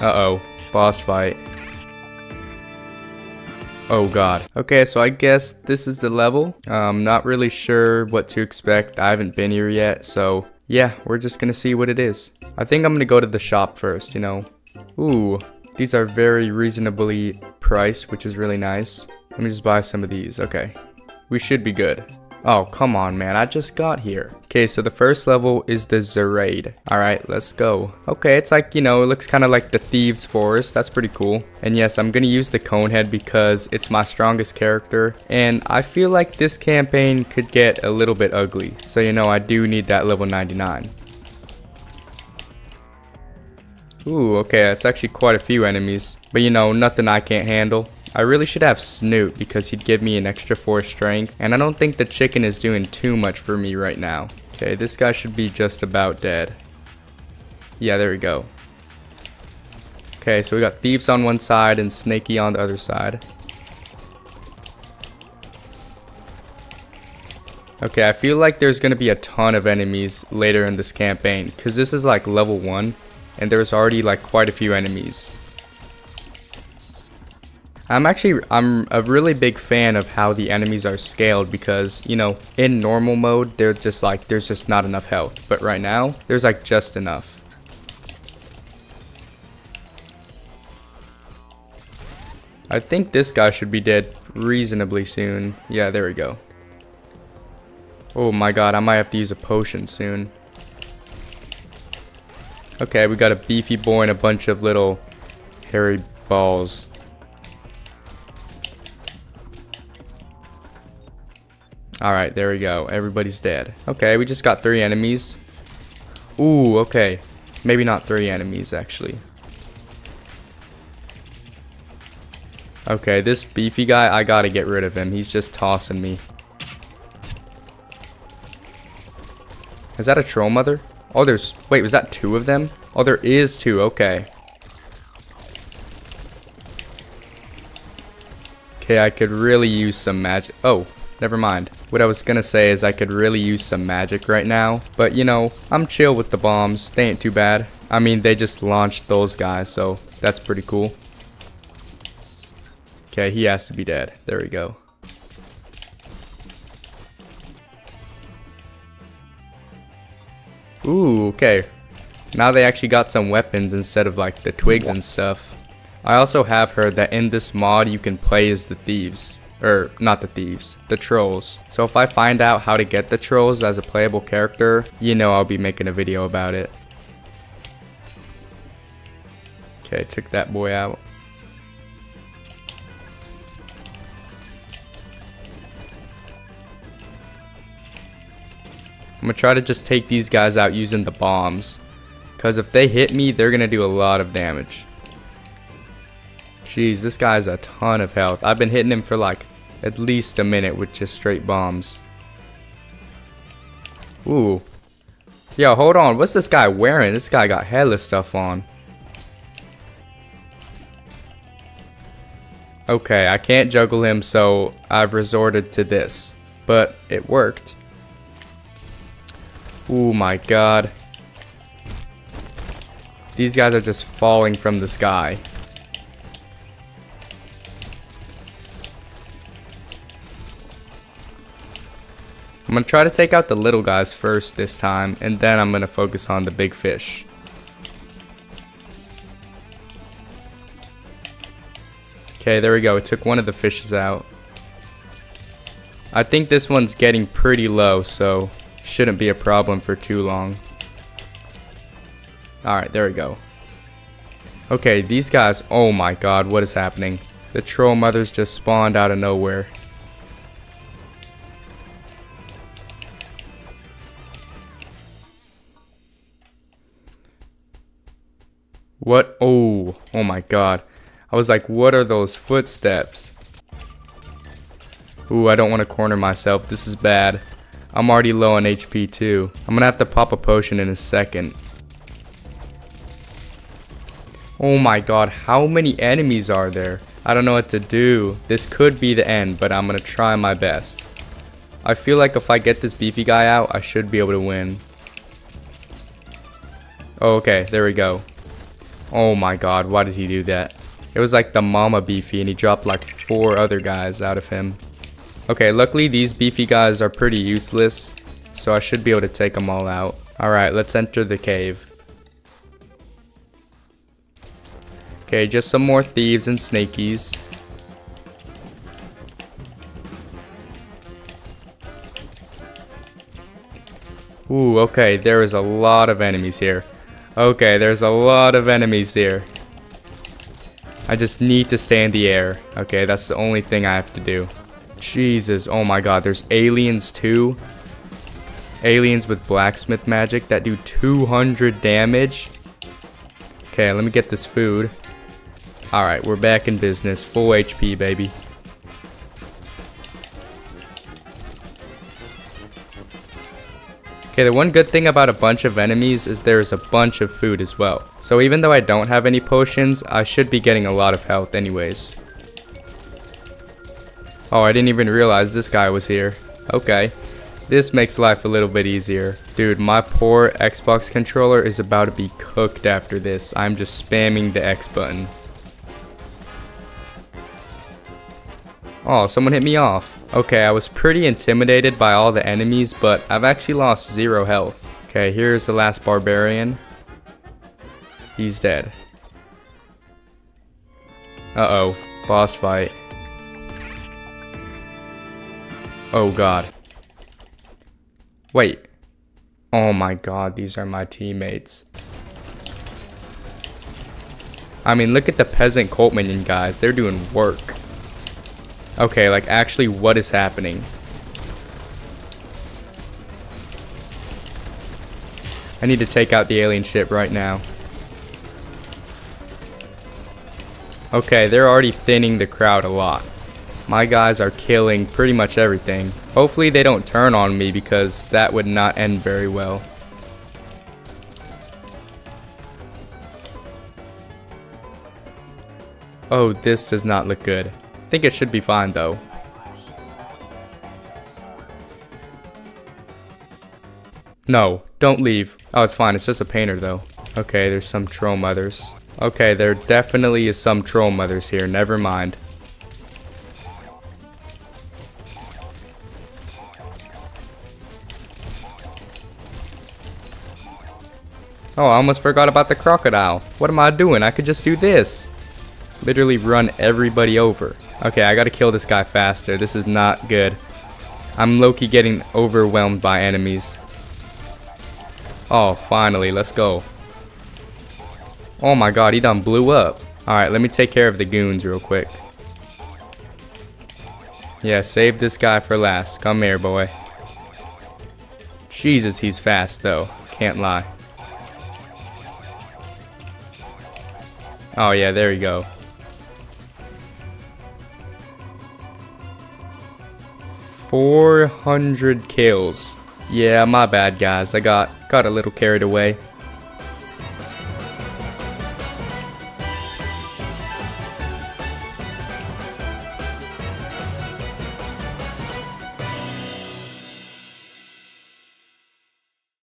Uh-oh. Boss fight. Oh god. Okay, so I guess this is the level. I'm not really sure what to expect. I haven't been here yet, so yeah, we're just gonna see what it is. I think I'm gonna go to the shop first, you know. Ooh, these are very reasonably priced, which is really nice. Let me just buy some of these. Okay, we should be good. Oh, come on, man. I just got here. Okay, so the first level is the Zerade. Alright, let's go. Okay, it's like, you know, it looks kind of like the Thieves Forest. That's pretty cool. And yes, I'm going to use the Conehead because it's my strongest character. And I feel like this campaign could get a little bit ugly. So, you know, I do need that level 99. Ooh, okay, that's actually quite a few enemies. But, you know, nothing I can't handle. I really should have Snoot because he'd give me an extra 4 strength, and I don't think the chicken is doing too much for me right now. Okay, this guy should be just about dead. Yeah, there we go. Okay, so we got Thieves on one side and Snaky on the other side. Okay, I feel like there's going to be a ton of enemies later in this campaign, because this is like level 1, and there's already like quite a few enemies. I'm actually, I'm a really big fan of how the enemies are scaled because, you know, in normal mode, they're just like, there's just not enough health. But right now, there's like just enough. I think this guy should be dead reasonably soon. Yeah, there we go. Oh my god, I might have to use a potion soon. Okay, we got a beefy boy and a bunch of little hairy balls. Alright, there we go. Everybody's dead. Okay, we just got three enemies. Ooh, okay. Maybe not three enemies, actually. Okay, this beefy guy, I gotta get rid of him. He's just tossing me. Is that a troll mother? Oh, there's... Wait, was that two of them? Oh, there is two. Okay. Okay, I could really use some magic. Oh, never mind. What I was gonna say is I could really use some magic right now. But, you know, I'm chill with the bombs. They ain't too bad. I mean, they just launched those guys, so that's pretty cool. Okay, he has to be dead. There we go. Ooh, okay. Now they actually got some weapons instead of like the twigs and stuff. I also have heard that in this mod you can play as the thieves. Or, not the thieves, the trolls. So if I find out how to get the trolls as a playable character, you know I'll be making a video about it. Okay, took that boy out. I'm gonna try to just take these guys out using the bombs. Because if they hit me, they're gonna do a lot of damage. Jeez, this guy's a ton of health. I've been hitting him for like at least a minute with just straight bombs. Ooh. Yo, hold on. What's this guy wearing? This guy got hella stuff on. Okay, I can't juggle him, so I've resorted to this. But it worked. Oh my god. These guys are just falling from the sky. I'm going to try to take out the little guys first this time, and then I'm going to focus on the big fish. Okay, there we go. It took one of the fishes out. I think this one's getting pretty low, so shouldn't be a problem for too long. Alright, there we go. Okay, these guys, oh my god, what is happening? The troll mothers just spawned out of nowhere. What? Oh, oh my god. I was like, what are those footsteps? Ooh, I don't want to corner myself. This is bad. I'm already low on HP too. I'm gonna have to pop a potion in a second. Oh my god, how many enemies are there? I don't know what to do. This could be the end, but I'm gonna try my best. I feel like if I get this beefy guy out, I should be able to win. Oh, okay, there we go. Oh my god, why did he do that? It was like the mama beefy and he dropped like four other guys out of him. Okay, luckily these beefy guys are pretty useless, so I should be able to take them all out. Alright, let's enter the cave. Okay, just some more thieves and snakies. Ooh, okay, there is a lot of enemies here. Okay, there's a lot of enemies here. I just need to stay in the air. Okay, that's the only thing I have to do. Jesus, oh my god, there's aliens too. Aliens with blacksmith magic that do 200 damage. Okay, let me get this food. Alright, we're back in business. Full HP, baby. Okay, the one good thing about a bunch of enemies is there's a bunch of food as well. So even though I don't have any potions, I should be getting a lot of health anyways. Oh, I didn't even realize this guy was here. Okay. This makes life a little bit easier. Dude, my poor Xbox controller is about to be cooked after this. I'm just spamming the X button. Oh, someone hit me off. Okay, I was pretty intimidated by all the enemies, but I've actually lost zero health. Okay, here's the last barbarian. He's dead. Uh-oh. Boss fight. Oh god. Wait. Oh my god, these are my teammates. I mean, look at the peasant cult minion guys. They're doing work. Okay, like actually what is happening? I need to take out the alien ship right now. Okay, they're already thinning the crowd a lot. My guys are killing pretty much everything. Hopefully they don't turn on me because that would not end very well. Oh, this does not look good think it should be fine though. No, don't leave. Oh, it's fine. It's just a painter though. Okay, there's some troll mothers. Okay, there definitely is some troll mothers here. Never mind. Oh, I almost forgot about the crocodile. What am I doing? I could just do this. Literally run everybody over. Okay, I gotta kill this guy faster. This is not good. I'm lowkey getting overwhelmed by enemies. Oh, finally, let's go. Oh my god, he done blew up. Alright, let me take care of the goons real quick. Yeah, save this guy for last. Come here, boy. Jesus, he's fast, though. Can't lie. Oh, yeah, there you go. 400 kills. Yeah, my bad guys. I got got a little carried away.